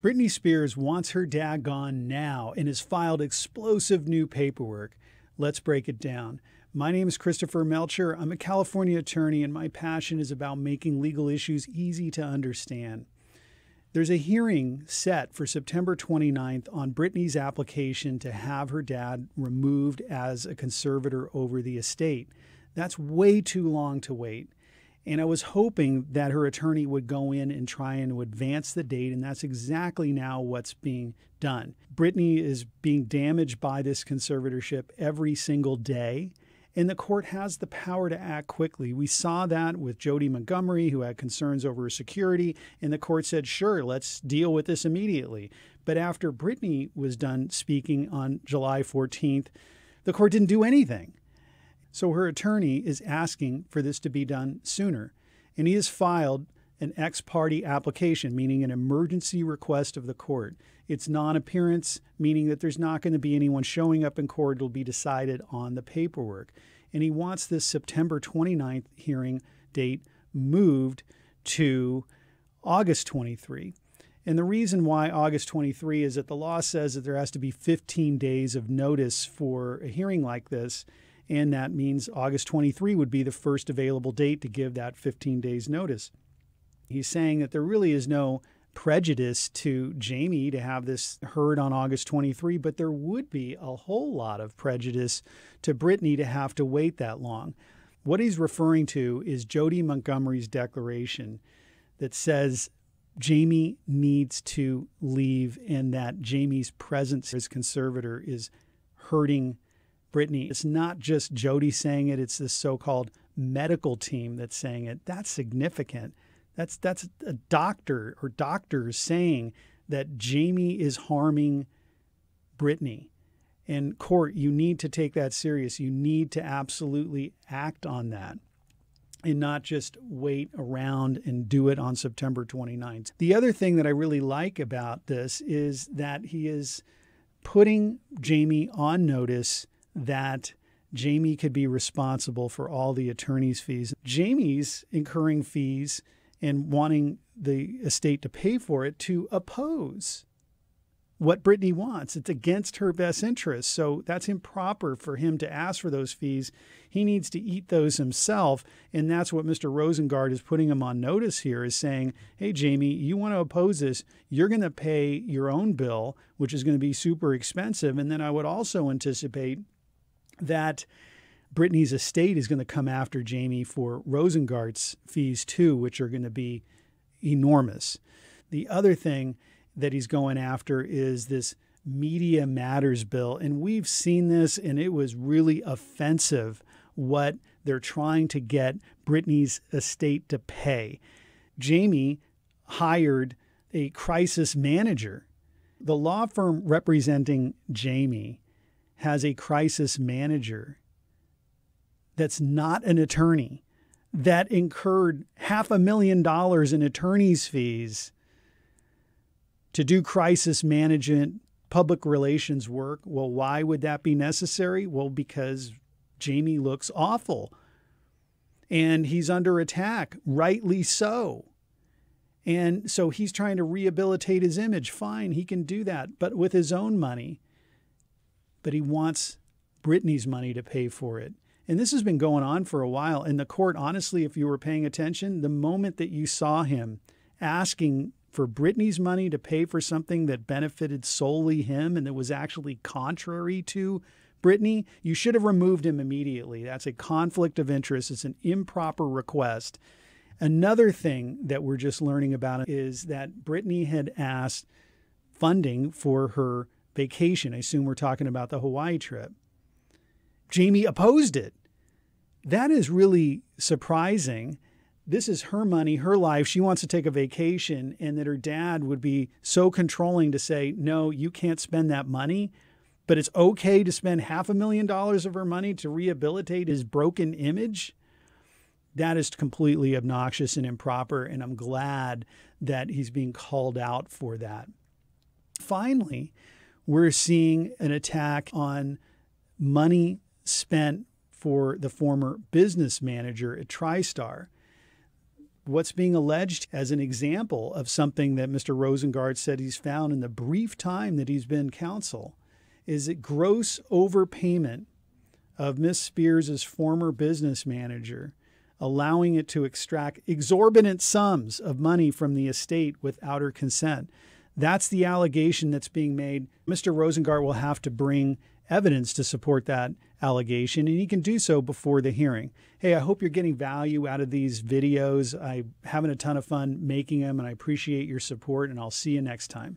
Britney Spears wants her dad gone now and has filed explosive new paperwork. Let's break it down. My name is Christopher Melcher. I'm a California attorney, and my passion is about making legal issues easy to understand. There's a hearing set for September 29th on Britney's application to have her dad removed as a conservator over the estate. That's way too long to wait. And I was hoping that her attorney would go in and try and advance the date, and that's exactly now what's being done. Britney is being damaged by this conservatorship every single day, and the court has the power to act quickly. We saw that with Jodi Montgomery, who had concerns over her security, and the court said, sure, let's deal with this immediately. But after Britney was done speaking on July 14th, the court didn't do anything. So her attorney is asking for this to be done sooner. And he has filed an ex parte application, meaning an emergency request of the court. It's non appearance, meaning that there's not going to be anyone showing up in court. It'll be decided on the paperwork. And he wants this September 29th hearing date moved to August 23. And the reason why August 23 is that the law says that there has to be 15 days of notice for a hearing like this and that means August 23 would be the first available date to give that 15 days notice. He's saying that there really is no prejudice to Jamie to have this heard on August 23, but there would be a whole lot of prejudice to Britney to have to wait that long. What he's referring to is Jodi Montgomery's declaration that says Jamie needs to leave and that Jamie's presence as conservator is hurting Britney. It's not just Jodi saying it, it's this so called medical team that's saying it. That's significant. That's, that's a doctor or doctors saying that Jamie is harming Britney. And court, you need to take that serious. You need to absolutely act on that and not just wait around and do it on September 29th. The other thing that I really like about this is that he is putting Jamie on notice that Jamie could be responsible for all the attorney's fees. Jamie's incurring fees and wanting the estate to pay for it to oppose what Britney wants. It's against her best interest. So that's improper for him to ask for those fees. He needs to eat those himself. And that's what Mr. Rosengart is putting him on notice here is saying, hey, Jamie, you want to oppose this, you're going to pay your own bill, which is going to be super expensive. And then I would also anticipate that Britney's estate is going to come after Jamie for Rosengart's fees too, which are going to be enormous. The other thing that he's going after is this Media Matters bill. And we've seen this, and it was really offensive what they're trying to get Britney's estate to pay. Jamie hired a crisis manager. The law firm representing Jamie has a crisis manager that's not an attorney that incurred half a million dollars in attorney's fees to do crisis management, public relations work. Well, why would that be necessary? Well, because Jamie looks awful and he's under attack, rightly so. And so he's trying to rehabilitate his image. Fine, he can do that, but with his own money but he wants Britney's money to pay for it. And this has been going on for a while. And the court, honestly, if you were paying attention, the moment that you saw him asking for Britney's money to pay for something that benefited solely him and that was actually contrary to Britney, you should have removed him immediately. That's a conflict of interest. It's an improper request. Another thing that we're just learning about is that Britney had asked funding for her vacation. I assume we're talking about the Hawaii trip. Jamie opposed it. That is really surprising. This is her money, her life. She wants to take a vacation, and that her dad would be so controlling to say, No, you can't spend that money, but it's okay to spend half a million dollars of her money to rehabilitate his broken image. That is completely obnoxious and improper, and I'm glad that he's being called out for that. Finally, we're seeing an attack on money spent for the former business manager at TriStar. what's being alleged as an example of something that Mr. Rosengart said he's found in the brief time that he's been counsel is that gross overpayment of Miss Spears' former business manager, allowing it to extract exorbitant sums of money from the estate without her consent. That's the allegation that's being made. Mr. Rosengart will have to bring evidence to support that allegation, and he can do so before the hearing. Hey, I hope you're getting value out of these videos. I'm having a ton of fun making them, and I appreciate your support, and I'll see you next time.